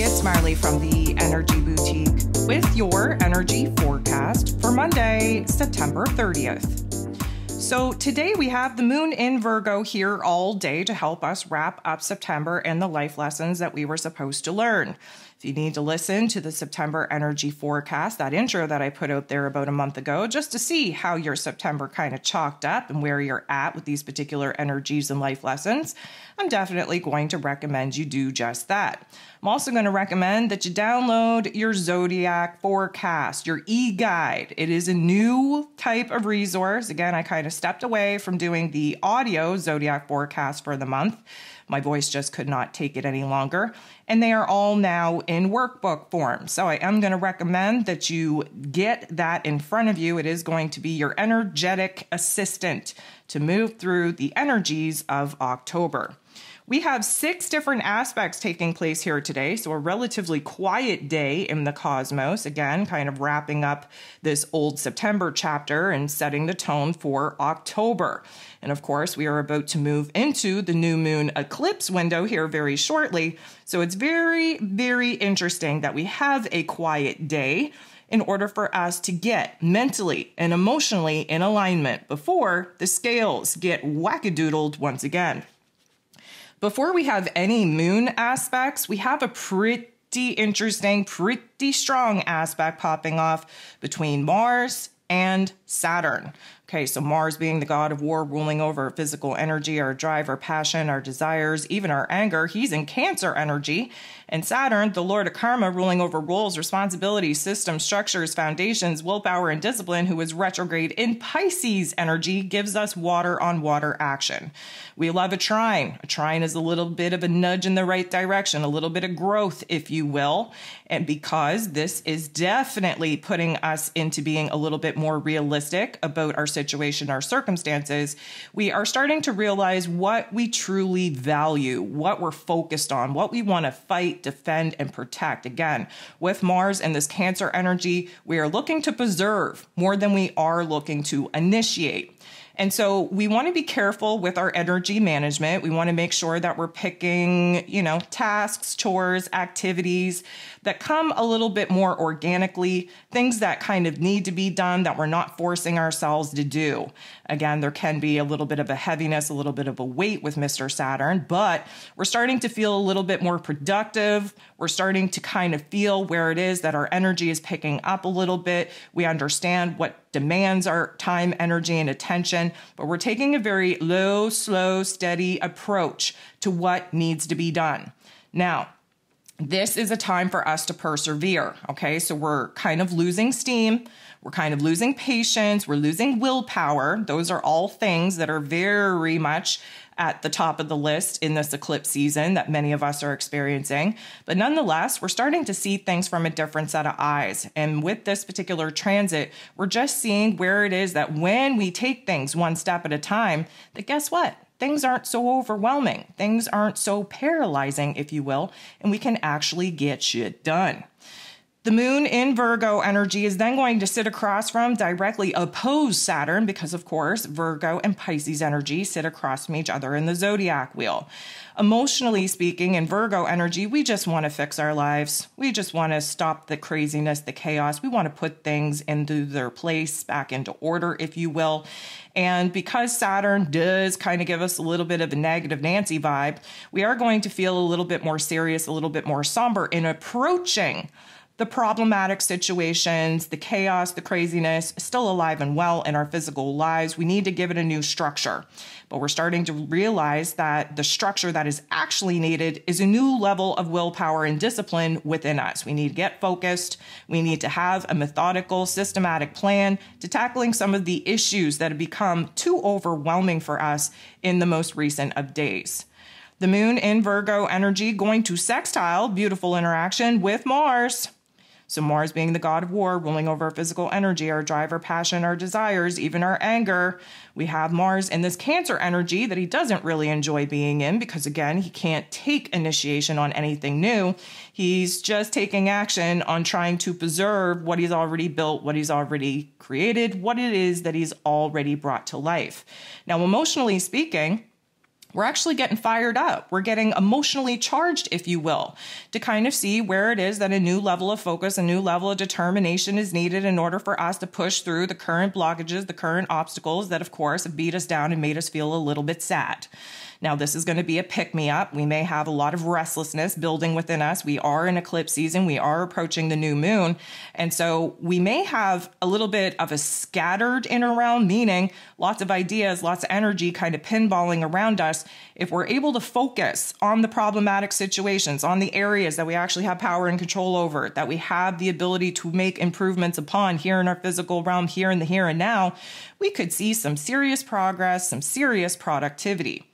it's Marley from the Energy Boutique with your energy forecast for Monday, September 30th. So, today we have the moon in Virgo here all day to help us wrap up September and the life lessons that we were supposed to learn. If you need to listen to the September energy forecast, that intro that I put out there about a month ago, just to see how your September kind of chalked up and where you're at with these particular energies and life lessons, I'm definitely going to recommend you do just that. I'm also going to recommend that you download your Zodiac Forecast, your e guide. It is a new type of resource. Again, I kind of stepped away from doing the audio Zodiac Forecast for the month. My voice just could not take it any longer. And they are all now in workbook form. So I am going to recommend that you get that in front of you. It is going to be your energetic assistant to move through the energies of October. We have six different aspects taking place here today. So, a relatively quiet day in the cosmos. Again, kind of wrapping up this old September chapter and setting the tone for October. And of course, we are about to move into the new moon eclipse window here very shortly. So, it's very, very interesting that we have a quiet day in order for us to get mentally and emotionally in alignment before the scales get wackadoodled once again. Before we have any moon aspects, we have a pretty interesting, pretty strong aspect popping off between Mars and Saturn. Okay, so Mars being the god of war, ruling over physical energy, our drive, our passion, our desires, even our anger. He's in Cancer energy. And Saturn, the lord of karma, ruling over roles, responsibilities, systems, structures, foundations, willpower, and discipline, who is retrograde in Pisces energy, gives us water on water action. We love a trine. A trine is a little bit of a nudge in the right direction, a little bit of growth, if you will. And because this is definitely putting us into being a little bit more realistic about our situation, our circumstances, we are starting to realize what we truly value, what we're focused on, what we want to fight, defend, and protect. Again, with Mars and this Cancer energy, we are looking to preserve more than we are looking to initiate. And so we want to be careful with our energy management. We want to make sure that we're picking, you know, tasks, chores, activities that come a little bit more organically, things that kind of need to be done that we're not forcing ourselves to do. Again, there can be a little bit of a heaviness, a little bit of a weight with Mr. Saturn, but we're starting to feel a little bit more productive. We're starting to kind of feel where it is that our energy is picking up a little bit. We understand what demands our time, energy, and attention, but we're taking a very low, slow, steady approach to what needs to be done. Now, this is a time for us to persevere. Okay, so we're kind of losing steam. We're kind of losing patience. We're losing willpower. Those are all things that are very much at the top of the list in this eclipse season that many of us are experiencing. But nonetheless, we're starting to see things from a different set of eyes. And with this particular transit, we're just seeing where it is that when we take things one step at a time, that guess what? things aren't so overwhelming. Things aren't so paralyzing, if you will, and we can actually get shit done. The moon in Virgo energy is then going to sit across from directly oppose Saturn because, of course, Virgo and Pisces energy sit across from each other in the zodiac wheel. Emotionally speaking, in Virgo energy, we just want to fix our lives. We just want to stop the craziness, the chaos. We want to put things into their place, back into order, if you will. And because Saturn does kind of give us a little bit of a negative Nancy vibe, we are going to feel a little bit more serious, a little bit more somber in approaching the problematic situations, the chaos, the craziness, still alive and well in our physical lives. We need to give it a new structure. But we're starting to realize that the structure that is actually needed is a new level of willpower and discipline within us. We need to get focused. We need to have a methodical, systematic plan to tackling some of the issues that have become too overwhelming for us in the most recent of days. The moon in Virgo energy going to sextile, beautiful interaction with Mars. So, Mars being the god of war, ruling over our physical energy, our drive, our passion, our desires, even our anger. We have Mars in this Cancer energy that he doesn't really enjoy being in because, again, he can't take initiation on anything new. He's just taking action on trying to preserve what he's already built, what he's already created, what it is that he's already brought to life. Now, emotionally speaking, we're actually getting fired up. We're getting emotionally charged, if you will, to kind of see where it is that a new level of focus, a new level of determination is needed in order for us to push through the current blockages, the current obstacles that, of course, have beat us down and made us feel a little bit sad. Now, this is going to be a pick me up. We may have a lot of restlessness building within us. We are in eclipse season. We are approaching the new moon. And so we may have a little bit of a scattered inner realm, meaning lots of ideas, lots of energy kind of pinballing around us. If we're able to focus on the problematic situations, on the areas that we actually have power and control over, that we have the ability to make improvements upon here in our physical realm, here in the here and now, we could see some serious progress, some serious productivity.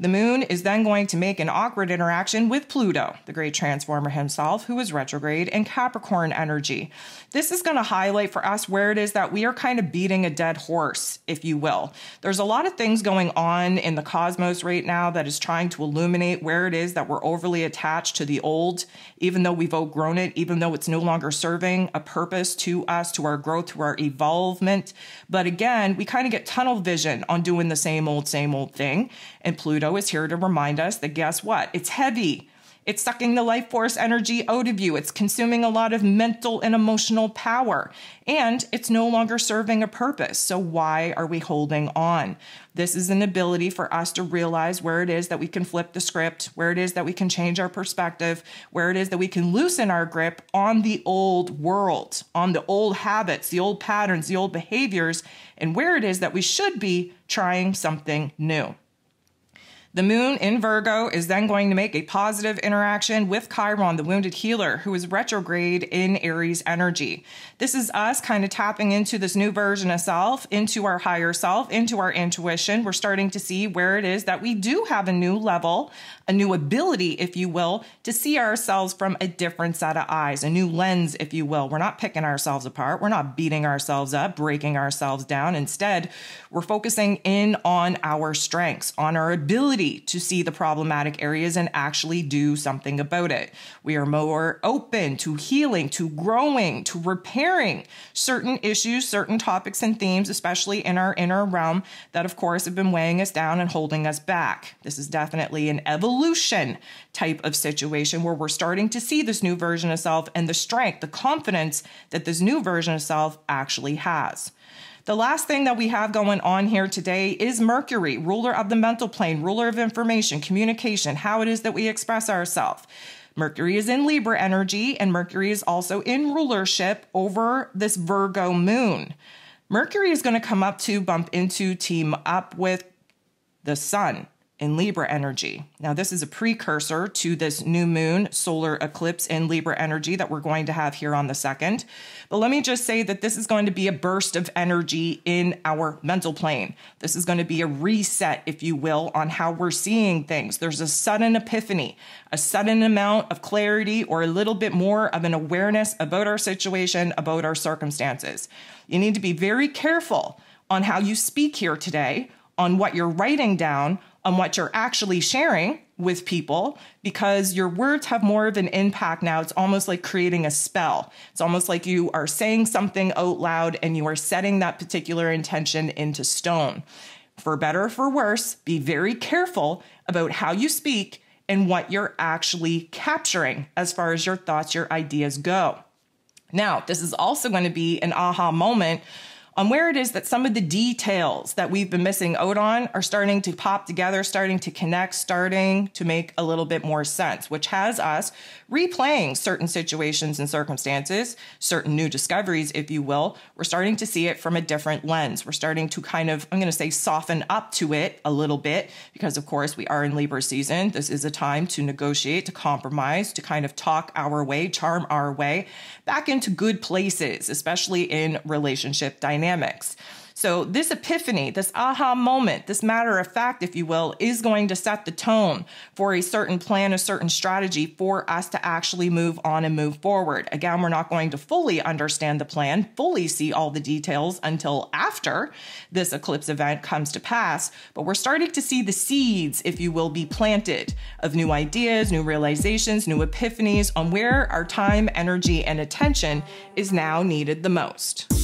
The moon is then going to make an awkward interaction with Pluto, the great transformer himself, who is retrograde in Capricorn energy. This is going to highlight for us where it is that we are kind of beating a dead horse, if you will. There's a lot of things going on in the cosmos right now that is trying to illuminate where it is that we're overly attached to the old, even though we've outgrown it, even though it's no longer serving a purpose to us, to our growth, to our evolvement. But again, we kind of get tunnel vision on doing the same old, same old thing. And Pluto is here to remind us that guess what? It's heavy. It's sucking the life force energy out of you. It's consuming a lot of mental and emotional power, and it's no longer serving a purpose. So, why are we holding on? This is an ability for us to realize where it is that we can flip the script, where it is that we can change our perspective, where it is that we can loosen our grip on the old world, on the old habits, the old patterns, the old behaviors, and where it is that we should be trying something new. The moon in Virgo is then going to make a positive interaction with Chiron, the wounded healer, who is retrograde in Aries energy. This is us kind of tapping into this new version of self, into our higher self, into our intuition. We're starting to see where it is that we do have a new level, a new ability, if you will, to see ourselves from a different set of eyes, a new lens, if you will. We're not picking ourselves apart. We're not beating ourselves up, breaking ourselves down. Instead, we're focusing in on our strengths, on our ability ability to see the problematic areas and actually do something about it. We are more open to healing, to growing, to repairing certain issues, certain topics and themes, especially in our inner realm, that of course have been weighing us down and holding us back. This is definitely an evolution type of situation where we're starting to see this new version of self and the strength, the confidence that this new version of self actually has. The last thing that we have going on here today is Mercury, ruler of the mental plane, ruler of information, communication, how it is that we express ourselves. Mercury is in Libra energy, and Mercury is also in rulership over this Virgo moon. Mercury is going to come up to bump into, team up with the sun in Libra energy. Now, this is a precursor to this new moon solar eclipse in Libra energy that we're going to have here on the second. But let me just say that this is going to be a burst of energy in our mental plane. This is going to be a reset, if you will, on how we're seeing things. There's a sudden epiphany, a sudden amount of clarity, or a little bit more of an awareness about our situation, about our circumstances. You need to be very careful on how you speak here today, on what you're writing down on what you're actually sharing with people because your words have more of an impact now. It's almost like creating a spell. It's almost like you are saying something out loud and you are setting that particular intention into stone. For better or for worse, be very careful about how you speak and what you're actually capturing as far as your thoughts, your ideas go. Now, this is also going to be an aha moment on where it is that some of the details that we've been missing out on are starting to pop together, starting to connect, starting to make a little bit more sense, which has us replaying certain situations and circumstances, certain new discoveries, if you will. We're starting to see it from a different lens. We're starting to kind of, I'm going to say, soften up to it a little bit because, of course, we are in Libra season. This is a time to negotiate, to compromise, to kind of talk our way, charm our way back into good places, especially in relationship dynamics dynamics. So, this epiphany, this aha moment, this matter of fact, if you will, is going to set the tone for a certain plan, a certain strategy for us to actually move on and move forward. Again, we're not going to fully understand the plan, fully see all the details until after this eclipse event comes to pass, but we're starting to see the seeds, if you will, be planted of new ideas, new realizations, new epiphanies on where our time, energy, and attention is now needed the most.